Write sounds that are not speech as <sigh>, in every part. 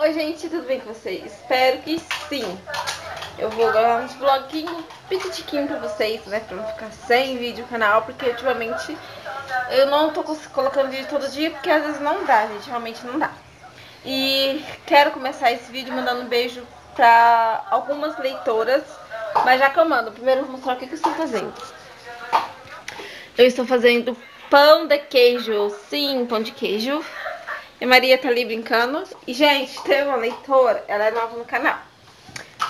Oi gente, tudo bem com vocês? Espero que sim. Eu vou gravar uns vloguinhos petitiquinho pra vocês, né? Pra não ficar sem vídeo no canal, porque ultimamente eu não tô colocando vídeo todo dia, porque às vezes não dá, gente, realmente não dá. E quero começar esse vídeo mandando um beijo pra algumas leitoras, mas já que eu mando, primeiro eu vou mostrar o que, que eu estou fazendo. Eu estou fazendo pão de queijo, sim, pão de queijo. E Maria tá ali brincando. E, gente, tem uma leitora, ela é nova no canal.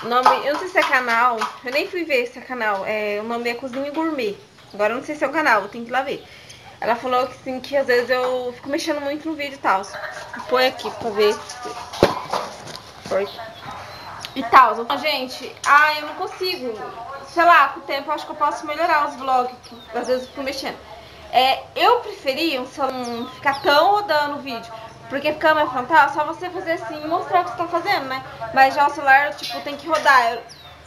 O nome, eu não sei se é canal, eu nem fui ver se é canal. É, o nome é Cozinha Gourmet. Agora eu não sei se é um canal, eu tenho que ir lá ver. Ela falou que sim, que às vezes eu fico mexendo muito no vídeo e tal. Põe aqui pra ver. Foi. E tal. Então, gente, ah, eu não consigo. Sei lá, com o tempo acho que eu posso melhorar os vlogs. Que às vezes eu fico mexendo. É, eu preferia se eu não ficar tão rodando o vídeo. Porque câmera frontal, é só você fazer assim e mostrar o que você tá fazendo, né? Mas já o celular, tipo, tem que rodar. Eu,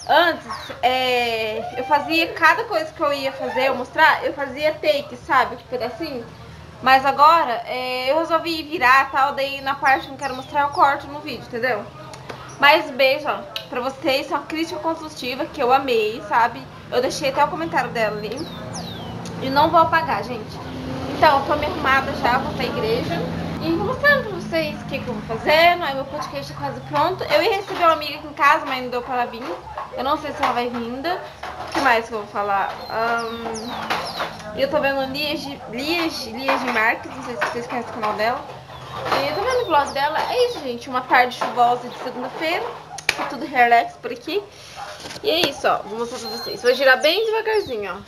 antes, é, eu fazia cada coisa que eu ia fazer, eu mostrar, eu fazia take, sabe? Tipo, pedacinho. Mas agora, é, eu resolvi virar tal, daí na parte que não quero mostrar, eu corto no vídeo, entendeu? Mas beijo, ó, pra vocês, uma crítica construtiva que eu amei, sabe? Eu deixei até o comentário dela ali. E não vou apagar, gente. Então, eu tô me arrumada já, vou pra igreja. E vou mostrando pra vocês o que, eu vou fazendo. Aí meu podcast tá quase pronto. Eu ia receber uma amiga aqui em casa, mas não deu pra ela vir. Eu não sei se ela vai vir ainda. O que mais que eu vou falar? Um, eu tô vendo Liege, Liege Marques, não sei se vocês conhecem o canal dela. E tô vendo o vlog dela. É isso, gente. Uma tarde chuvosa de segunda-feira. Tá tudo relax por aqui. E é isso, ó. Vou mostrar pra vocês. Vou girar bem devagarzinho,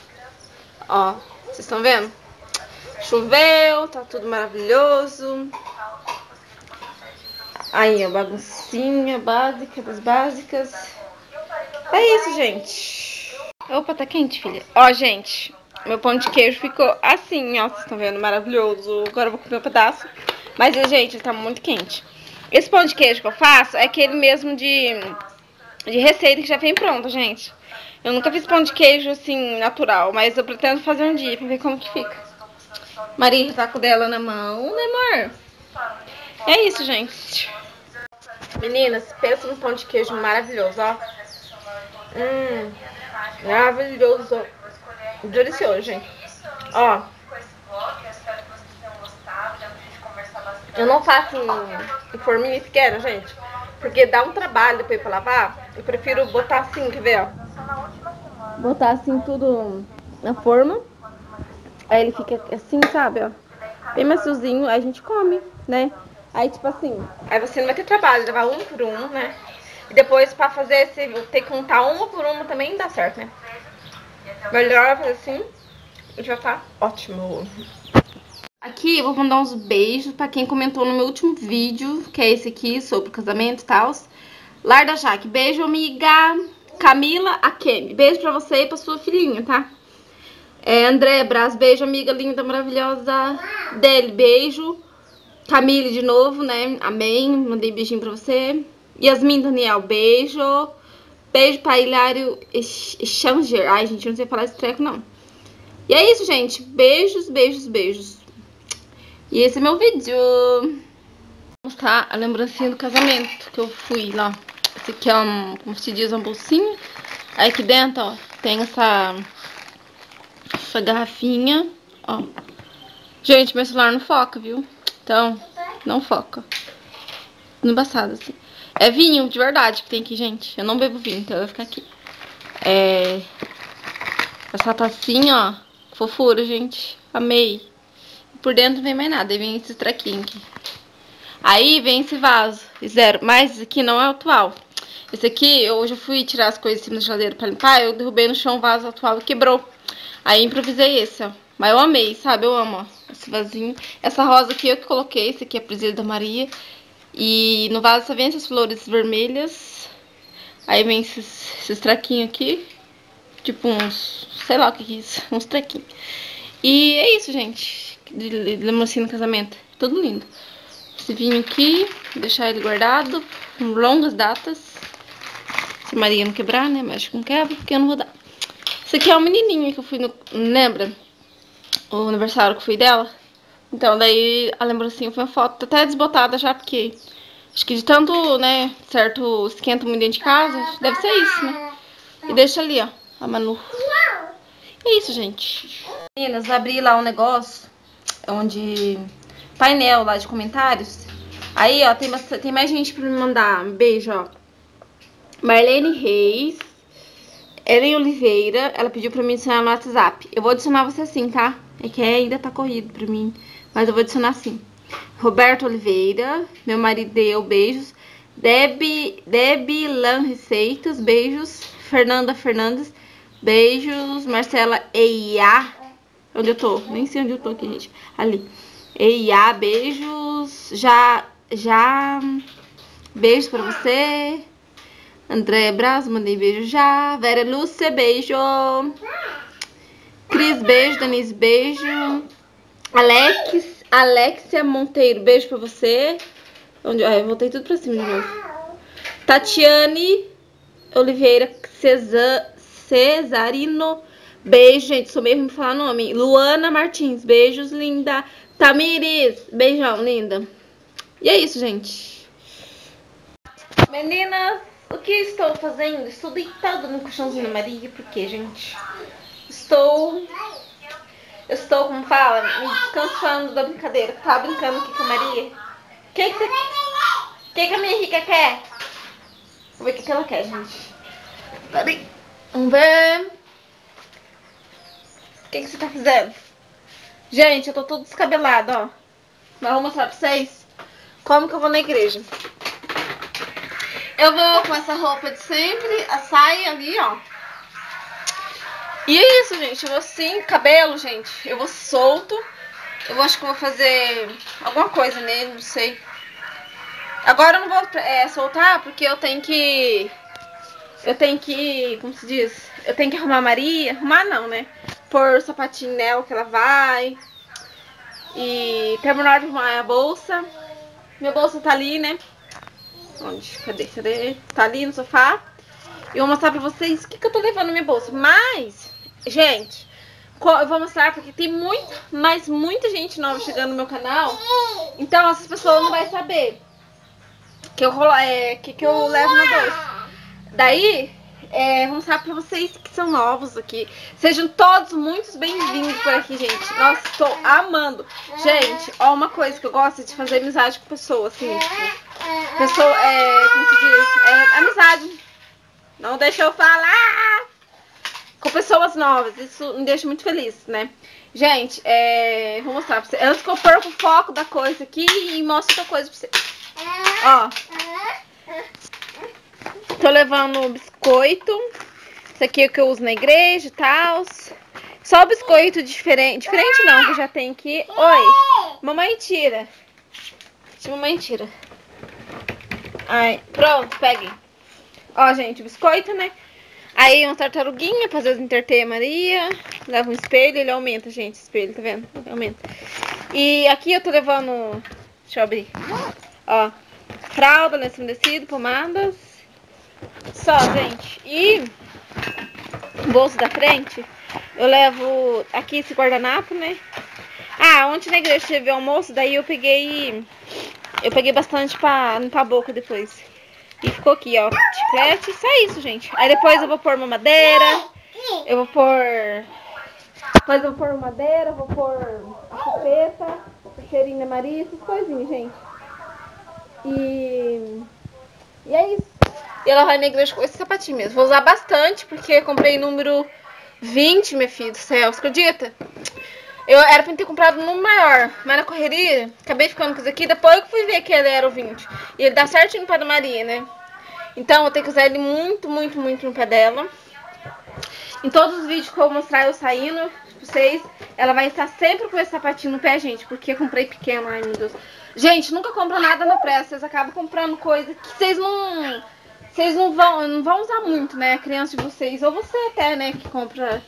ó. Ó, vocês estão vendo? Choveu, tá tudo maravilhoso. Aí, a baguncinha básica das básicas. É isso, gente. Opa, tá quente, filha. Ó, gente, meu pão de queijo ficou assim, ó. Vocês estão vendo? Maravilhoso. Agora eu vou comer um pedaço. Mas, gente, tá muito quente. Esse pão de queijo que eu faço é aquele mesmo de, de receita que já vem pronto, gente. Eu nunca fiz pão de queijo assim, natural, mas eu pretendo fazer um dia pra ver como que fica. Maria tá com dela na mão, né, amor? É isso, gente. Meninas, pensa num pão de queijo maravilhoso, ó. Hum, maravilhoso. Delicioso, gente. Ó. Eu não faço em, forminha esquerda, gente. Porque dá um trabalho depois pra lavar. Eu prefiro botar assim, quer ver, ó botar assim tudo na forma. Aí ele fica assim, sabe, ó. Bem maciozinho, aí a gente come, né? Aí, tipo assim, aí você não vai ter trabalho, levar um por um, né? E depois pra fazer esse, ter que contar uma por uma também dá certo, né? Melhor fazer assim, e já tá ótimo. Aqui eu vou mandar uns beijos pra quem comentou no meu último vídeo, que é esse aqui, sobre casamento e tal. Lar da Jaque, beijo, amiga! Camila Akemi. Beijo pra você e pra sua filhinha, tá? É, André Braz, beijo, amiga linda, maravilhosa. Dele, beijo. Camille de novo, né? Amém. Mandei beijinho pra você. Yasmin Daniel, beijo. Beijo pra Hilário Changer. Ai, gente, não sei falar esse treco, não. E é isso, gente. Beijos, beijos, beijos. E esse é meu vídeo. Vou mostrar a lembrancinha do casamento que eu fui lá. Esse aqui é um, como se diz, uma bolsinha. Aí aqui dentro, ó, tem essa, essa garrafinha, ó. Gente, meu celular não foca, viu? Então, não foca. Embaçado, assim. É vinho, de verdade, que tem aqui, gente. Eu não bebo vinho, então eu vou ficar aqui. É... Essa tacinha, ó. Fofura, gente. Amei. Por dentro não vem mais nada. Aí vem esse trequinho aqui. Aí vem esse vaso. Zero. Mas esse aqui não é atual. Esse aqui, eu já fui tirar as coisas em cima da geladeira pra limpar, eu derrubei no chão o vaso atual e quebrou. Aí improvisei esse, ó. Mas eu amei, sabe? Eu amo, ó, esse vasinho. Essa rosa aqui eu que coloquei, esse aqui é a presilha da Maria. E no vaso só vem essas flores vermelhas. Aí vem esses, esses traquinhos aqui. Tipo uns, sei lá o que é isso, <laughs> uns traquinhos. E é isso, gente. De, de no casamento. Tudo lindo. Esse vinho aqui, deixar ele guardado, com longas datas. Se Maria não quebrar, né? Que não quebra, porque eu não vou dar. Esse aqui é o menininho que eu fui no... Lembra? O aniversário que eu fui dela. Então, daí a lembrancinha foi uma foto até desbotada já, porque Acho que de tanto, né, certo esquenta muito dentro de casa, deve ser isso, né? E deixa ali, ó, a Manu. É isso, gente. Meninas, abri lá um negócio onde... Painel lá de comentários. Aí, ó, tem, tem mais gente pra me mandar. Beijo, ó. Marlene Reis. Ellen Oliveira, ela pediu pra me adicionar no WhatsApp. Eu vou adicionar você sim, tá? É que ainda tá corrido pra mim, mas eu vou adicionar sim. Roberto Oliveira, meu marido deu beijos. Debbie, Debbie Lan Receitas, beijos. Fernanda Fernandes, beijos. Marcela Eia, onde eu tô? Nem sei onde eu tô aqui, gente. Ali. Eia, beijos. Já, já, beijos pra você. André Braz, mandei beijo já. Vera Lúcia, beijo. Cris, beijo. Denise, beijo. Alex, Alexia Monteiro, beijo pra você. Onde, eu voltei tudo pra cima de novo. Tatiane Oliveira Cesar, Cesarino, beijo, gente. Sou ruim pra falar nome. Luana Martins, beijos, linda. Tamires, beijão, linda. E é isso, gente. Meninas, o que estou fazendo? Estou deitada no colchãozinho da Maria, porque, gente, estou eu estou, como fala, me descansando da brincadeira. Tá brincando aqui com a Maria? O que que, você... que que a minha rica quer? Vamos ver o que, que ela quer, gente. Peraí. Vamos ver. O que, que você tá fazendo? Gente, eu tô todo descabelado, ó. Mas vou mostrar pra vocês como que eu vou na igreja. Eu vou com essa roupa de sempre, a saia ali, ó. E é isso, gente. Eu vou assim, cabelo, gente. Eu vou solto. Eu acho que vou fazer alguma coisa nele, não sei. Agora eu não vou é, soltar porque eu tenho que... Eu tenho que... Como se diz? Eu tenho que arrumar a Maria. Arrumar não, né? Pôr o sapatinho nela que ela vai. E terminar de arrumar a bolsa. Minha bolsa tá ali, né? Onde? Cadê? Cadê? Tá ali no sofá. E eu vou mostrar pra vocês o que, que eu tô levando na minha bolsa. Mas Gente, eu vou mostrar porque tem muito, mas muita gente nova chegando no meu canal. Então essas pessoas não vão saber que eu, é, que, que eu levo na bolsa. Daí, é, vou mostrar pra vocês que são novos aqui. Sejam todos muito bem-vindos por aqui, gente. Nossa, estou amando. Gente, ó, uma coisa que eu gosto de fazer amizade com pessoas, assim. Tipo, pessoa, é, como se diz? É, amizade. Não deixa eu falar com pessoas novas. Isso me deixa muito feliz, né? Gente, é... vou mostrar pra vocês. Que eu perco o foco da coisa aqui e mostro outra coisa pra vocês. Ó. Tô levando biscoito. Isso aqui é o que eu uso na igreja e tal. Só o biscoito diferente. Diferente não, que já tem aqui. Oi. Mamãe tira. Mamãe tira. Ai, pronto, peguem. Ó, gente, biscoito, né? Aí uma tartaruguinha pra fazer entreter a Maria. Leva um espelho, ele aumenta, gente, espelho, tá vendo? Ele aumenta. E aqui eu tô levando... Deixa eu abrir. Ó, fralda, lenço umedecido, pomadas. Só, gente. E bolso da frente, eu levo aqui esse guardanapo, né? Ah, ontem na igreja teve almoço, daí eu peguei... Eu peguei bastante pra limpar a boca depois. E ficou aqui, ó, chiclete. Só isso, gente. Aí depois eu vou pôr uma madeira. Eu vou pôr... Depois eu vou pôr madeira, vou pôr a chupeta, o cheirinho da Maria, essas coisinhas, gente. E... E é isso. E ela vai na igreja com esse sapatinho mesmo. Vou usar bastante, porque comprei número 20, meu filho do céu. Você acredita? Eu era pra ter comprado um maior, mas na correria, acabei ficando com isso aqui. Depois eu fui ver que ele era o 20. E ele dá certinho para a Maria, né? Então vou ter que usar ele muito, muito, muito no pé dela. Em todos os vídeos que eu mostrar eu saindo pra vocês, ela vai estar sempre com esse sapatinho no pé, gente. Porque eu comprei pequeno, ai meu Deus. Gente, nunca compra nada na pressa. Vocês acabam comprando coisa que vocês não... Vocês não vão, não vão usar muito, né? A criança de vocês. Ou você até, né, que compra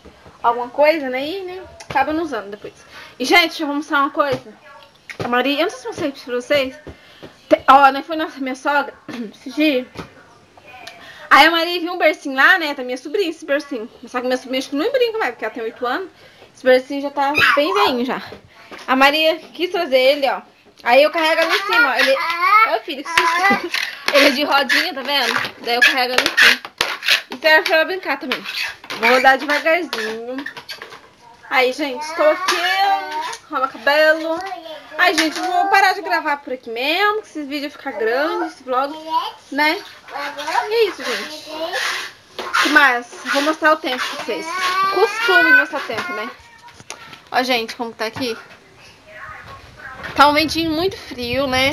alguma coisa, né? E, né? acaba não usando depois. E, gente, deixa eu mostrar uma coisa. A Maria, eu não sei se eu mostrei pra vocês. Ó, né, foi na minha sogra, <clears throat> dia. Aí a Maria viu um bercinho lá, né, da minha sobrinha, esse bercinho. Só que minha sobrinha acho que não brinca mais, porque ela tem 8 anos. Esse bercinho já tá bem velhinho já. A Maria quis trazer ele, ó. Aí eu carrego ali em cima, ó. Ele... Ô, filho, que susto. Ele é de rodinha, tá vendo? Daí eu carrego ali em cima. E serve pra brincar também. Vou rodar devagarzinho. Aí, gente, estou aqui, arruma cabelo. Ai, gente, vou parar de gravar por aqui mesmo, que esse vídeo ficar grande, esse vlog, né? E é isso, gente. Mais? Vou mostrar o tempo pra vocês. Costume de mostrar o tempo, né? Ó, gente, como tá aqui. Tá um ventinho muito frio, né?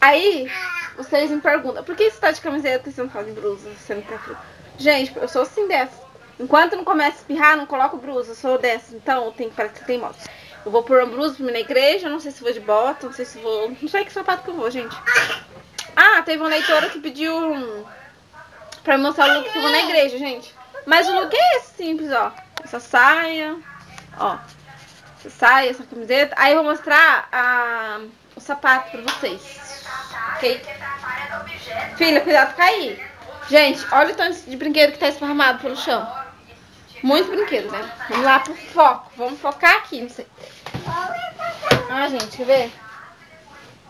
Aí, vocês me perguntam, por que você tá de camiseta e você não tá de blusa? Você não tá frio? Gente, eu sou assim dessa. Enquanto não começa a espirrar, não coloco blusa. Eu sou dessa, então eu tenho que parecer teimosa. Eu vou pôr pra mim na igreja, não sei se vou de bota, não sei se vou... Não sei que sapato que eu vou, gente. Ah, teve uma leitora que pediu pra mostrar o look que eu vou na igreja, gente. Mas o look é esse simples, ó. Essa saia, ó. Essa saia, essa camiseta. Aí eu vou mostrar a... o sapato pra vocês. Ok? Filha, cuidado pra cair. Gente, olha o tanto de brinquedo que tá esparramado pelo chão. Muito brinquedo, né? Vamos lá pro foco. Vamos focar aqui, não sei. Ah, gente, quer ver?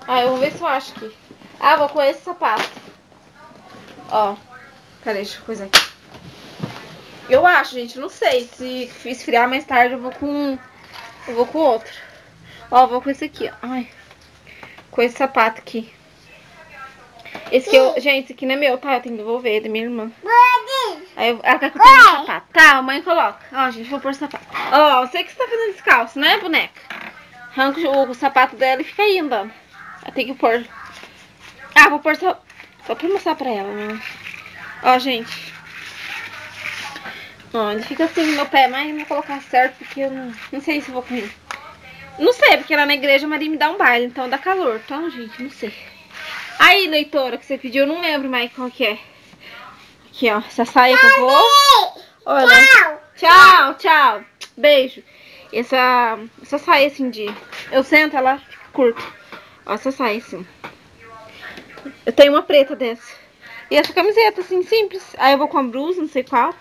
Ah, eu vou ver se eu acho aqui. Ah, vou com esse sapato. Ó. Cadê? Deixa eu coisa aqui. Eu acho, gente, não sei. Se esfriar mais tarde, eu vou com... Eu vou com outro. Ó, vou com esse aqui, ó. Ai. Com esse sapato aqui. Esse que eu... Gente, esse aqui não é meu, tá? Eu tenho que devolver, é da minha irmã. Aí ela quer que eu um sapato. Tá, a mãe coloca. Ó, gente, vou pôr o sapato. Ó, eu sei que você tá fazendo descalço, né, boneca? Arranca o, o, sapato dela e fica aí andando. Eu tenho que pôr. Ah, vou pôr só, só pra mostrar pra ela, né? Ó, gente. Ó, ele fica assim no meu pé, mas não vou colocar certo porque eu não, não sei se vou com ele. Não sei, porque lá na igreja a Maria me dá um baile, então dá calor. Então, gente, não sei. Aí, leitora, que você pediu, eu não lembro mais qual que é. Aqui, ó, essa saia que eu vou. Olha. Tchau. Tchau. Beijo. Essa, essa saia assim de... Eu sento, ela fica curta. Ó, essa saia assim. Eu tenho uma preta dessa. E essa camiseta, assim, simples. Aí eu vou com a blusa, não sei qual.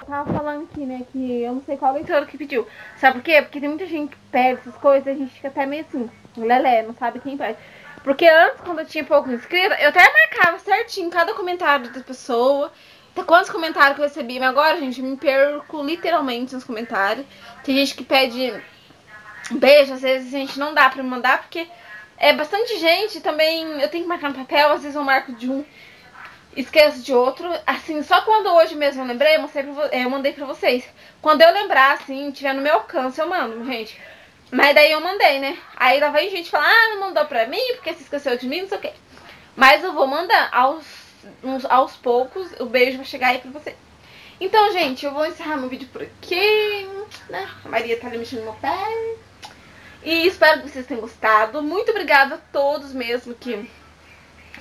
Eu tava falando aqui, né, que eu não sei qual leitor que pediu. Sabe por quê? Porque tem muita gente que pede essas coisas e a gente fica até meio assim, lelé, não sabe quem pede. Porque antes, quando eu tinha pouco inscrito, eu até marcava certinho cada comentário da pessoa. Quantos comentários que eu recebi, mas agora, gente, me perco literalmente nos comentários. Tem gente que pede beijo, às vezes a gente não dá pra mandar, porque é bastante gente. Também eu tenho que marcar no papel, às vezes eu marco de um, esqueço de outro. Assim, só quando hoje mesmo eu lembrei, eu, mostrei pra, eu mandei pra vocês. Quando eu lembrar, assim, tiver no meu alcance, eu mando, gente. Mas daí eu mandei, né? Aí lá vem gente falar, ah, não mandou pra mim, porque você esqueceu de mim, não sei o quê. Mas eu vou mandar aos aos poucos o beijo vai chegar aí pra você. Então, gente, eu vou encerrar meu vídeo por aqui, né? A Maria tá ali mexendo no meu pé. E espero que vocês tenham gostado. Muito obrigada a todos mesmo que,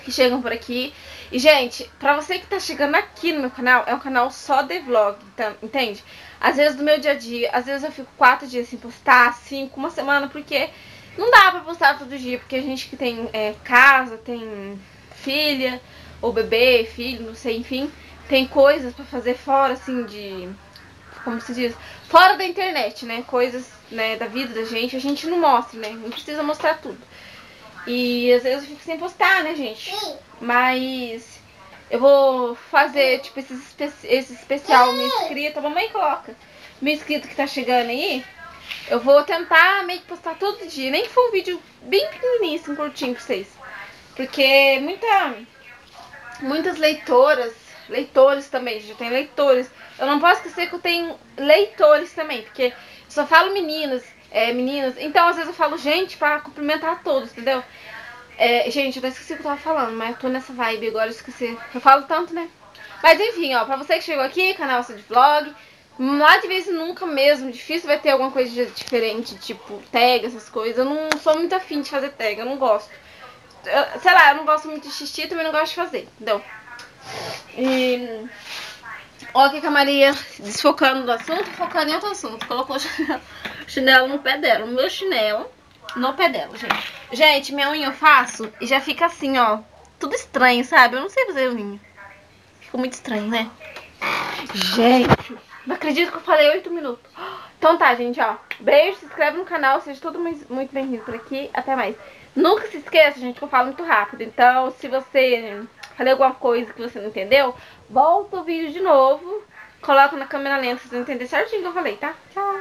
que chegam por aqui. E, gente, pra você que tá chegando aqui no meu canal, é um canal só de vlog, então, entende? Às vezes do meu dia a dia, às vezes eu fico quatro dias sem postar, cinco, uma semana, porque não dá pra postar todo dia, porque a gente que tem é, casa, tem filha, ou bebê, filho, não sei, enfim, tem coisas para fazer fora, assim, de. Como se diz? Fora da internet, né? Coisas né, da vida da gente, a gente não mostra, né? Não precisa mostrar tudo. E às vezes eu fico sem postar, né, gente? Mas eu vou fazer, tipo, esse, esse especial me inscrito. A mamãe coloca. Me inscrito que tá chegando aí. Eu vou tentar meio que postar todo dia. Nem que for um vídeo bem pequenininho, assim, curtinho pra vocês. Porque muita muitas leitoras, leitores também, já tem leitores. Eu não posso esquecer que eu tenho leitores também, porque só falo meninas, é, meninas. Então, às vezes eu falo gente pra cumprimentar todos, entendeu? É, gente, eu até esqueci o que eu tava falando, mas eu tô nessa vibe agora, eu esqueci. Eu falo tanto, né? Mas enfim, ó, pra você que chegou aqui, canal de vlog, lá de vez em nunca mesmo, difícil vai ter alguma coisa diferente, tipo tag, essas coisas. Eu não sou muito afim de fazer tag, eu não gosto eu, sei lá, eu não gosto muito de xixi, também não gosto de fazer, entendeu? E... Olha aqui que a Maria, desfocando do assunto, focando em outro assunto. Colocou <laughs> o chinelo, no pé dela. O meu chinelo no pé dela, gente. Gente, minha unha eu faço e já fica assim, ó. Tudo estranho, sabe? Eu não sei fazer unha. Ficou muito estranho, né? Gente, não acredito que eu falei oito minutos. Então tá, gente, ó. Beijo, se inscreve no canal, seja todo muito bem-vindo por aqui. Até mais. Nunca se esqueça, gente, que eu falo muito rápido. Então, se você falei alguma coisa que você não entendeu, volta o vídeo de novo, coloca na câmera lenta pra você entender certinho o que eu falei, tá? Tchau.